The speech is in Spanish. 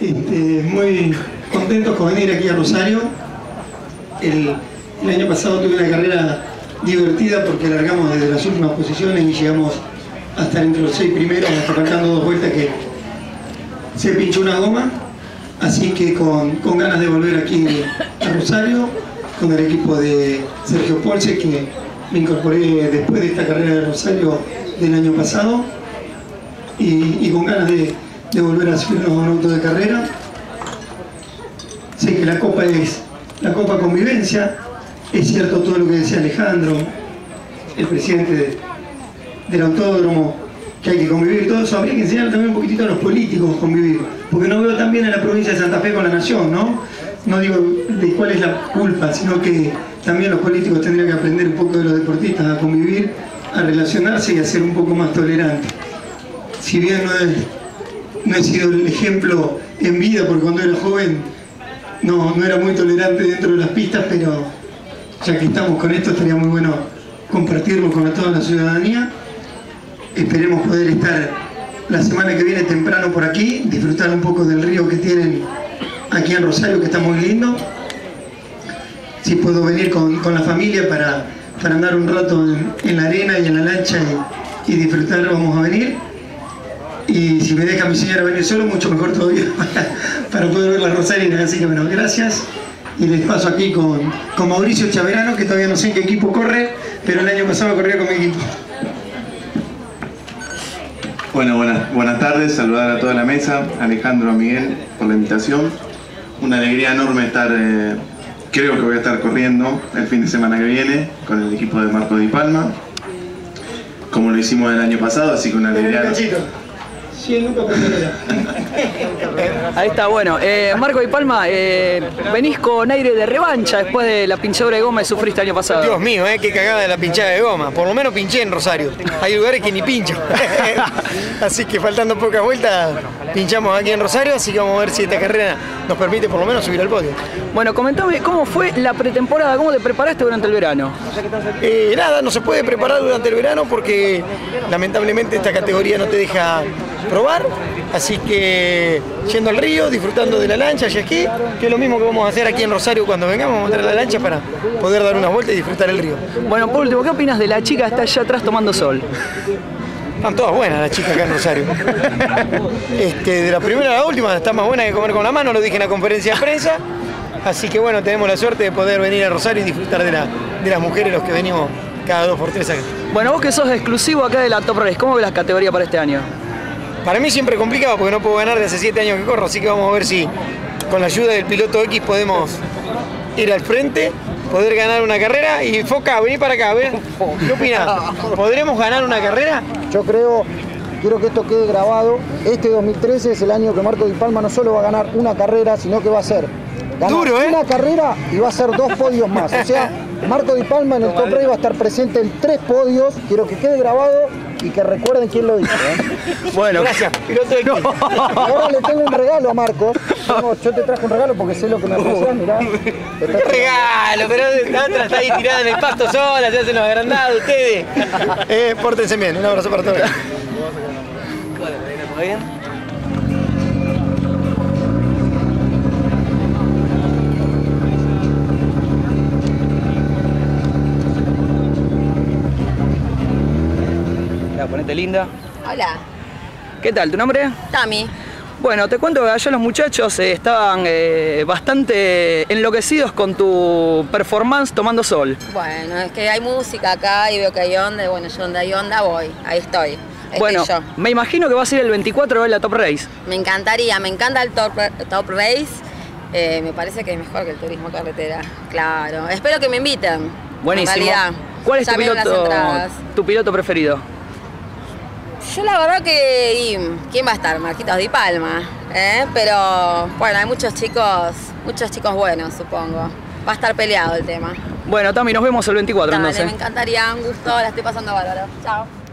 Este, muy contentos con venir aquí a Rosario. El, año pasado tuve una carrera divertida porque largamos desde las últimas posiciones y llegamos hasta entre los seis primeros, hasta faltando dos vueltas que se pinchó una goma. Así que con, con ganas de volver aquí a Rosario, con el equipo de Sergio Polse, que me incorporé después de esta carrera de Rosario del año pasado, y con ganas de, de volver a subirnos a un auto de carrera. Sé que la copa es la copa convivencia, es cierto todo lo que decía Alejandro, el presidente de- del autódromo, que hay que convivir, todo eso habría que enseñar también un poquitito a los políticos a convivir, porque no veo también en la provincia de Santa Fe con la nación, ¿no? No digo de cuál es la culpa, sino que también los políticos tendrían que aprender un poco de los deportistas a convivir, a relacionarse y a ser un poco más tolerantes. Si bien no he, no he sido el ejemplo en vida, porque cuando era joven no, no era muy tolerante dentro de las pistas, pero ya que estamos con esto estaría muy bueno compartirlo con toda la ciudadanía. Esperemos poder estar la semana que viene temprano por aquí, disfrutar un poco del río que tienen aquí en Rosario, que está muy lindo. Si puedo venir con, con la familia para, para andar un rato en, la arena y en la lancha y, y disfrutar, vamos a venir. Y si me deja mi señora venir solo, mucho mejor todavía para, poder ver las rosarinas. Así que bueno, gracias. Y les paso aquí con, con Mauricio Chaverano, que todavía no sé en qué equipo corre, pero el año pasado corría con mi equipo. Bueno, buenas, buenas tardes, saludar a toda la mesa, Alejandro, a Miguel por la invitación. Una alegría enorme estar, eh, creo que voy a estar corriendo el fin de semana que viene con el equipo de Marco Di Palma, como lo hicimos el año pasado, así que una alegría. Cachito. 100 lucas por carrera. Ahí está, bueno. Eh, Marco y Palma, eh, venís con aire de revancha después de la pinchadura de goma que sufriste el año pasado. Dios mío, eh, qué cagada de la pinchada de goma. Por lo menos pinché en Rosario. Hay lugares que ni pincho. así que faltando pocas vueltas, pinchamos aquí en Rosario, así que vamos a ver si esta carrera nos permite por lo menos subir al podio. Bueno, comentame cómo fue la pretemporada, cómo te preparaste durante el verano. Eh, nada, no se puede preparar durante el verano porque lamentablemente esta categoría no te deja probar. Así que yendo al río, disfrutando de la lancha y aquí, que es lo mismo que vamos a hacer aquí en Rosario cuando vengamos, vamos a traer la lancha para poder dar una vuelta y disfrutar el río. Bueno, por último, ¿qué opinas de la chica que está allá atrás tomando sol? Están todas buenas las chicas acá en Rosario. Este, de la primera a la última está más buena que comer con la mano, lo dije en la conferencia de prensa. Así que bueno, tenemos la suerte de poder venir a Rosario y disfrutar de, la- de las mujeres los que venimos cada dos por tres acá. Bueno, vos que sos exclusivo acá de la Top Race, ¿cómo ves las categorías para este año? Para mí siempre complicado porque no puedo ganar de hace siete años que corro, así que vamos a ver si con la ayuda del piloto X podemos ir al frente, poder ganar una carrera y Foca, vení para acá, ¿ves? ¿Qué opinas? ¿Podremos ganar una carrera? Yo creo, quiero que esto quede grabado. Este 2013 es el año que Marco Di Palma no solo va a ganar una carrera, sino que va a ser ganar Duro, ¿eh? una carrera y va a ser dos podios más. O sea, Marco Di Palma en el Top Race va a estar presente en tres podios. Quiero que quede grabado y que recuerden quién lo dijo. ¿eh? Bueno, Gracias, X. Ahora le tengo un regalo a Marcos. Tengo- yo te traje un regalo porque sé lo que me ofrecías, mirá. Te ¡Qué regalo! Pero la otra está ahí tirada en el pasto sola, se hacen los agrandados ustedes. Eh, pórtense bien, un abrazo para todos. Ya, ponete linda. Hola, ¿Qué tal? ¿Tu nombre? Tami. Bueno, te cuento que allá los muchachos eh, estaban eh, bastante enloquecidos con tu performance tomando sol. Bueno, es que hay música acá y veo que hay onda, y bueno, yo donde hay onda voy, ahí estoy. Estoy bueno, yo. me imagino que va a ser el 24 de la Top Race. Me encantaría, me encanta el Top, top Race, eh, me parece que es mejor que el turismo carretera, claro. Espero que me inviten. Buenísimo. En realidad. ¿Cuál es Ya tu piloto, tu piloto preferido? Yo la verdad que, y, ¿quién va a estar? Marquitos Di Palma, ¿eh? Pero bueno, hay muchos chicos, muchos chicos buenos, supongo. Va a estar peleado el tema. Bueno, Tami, nos vemos el 24 Dale, entonces. me encantaría, un gusto, la estoy pasando bárbaro. Chao.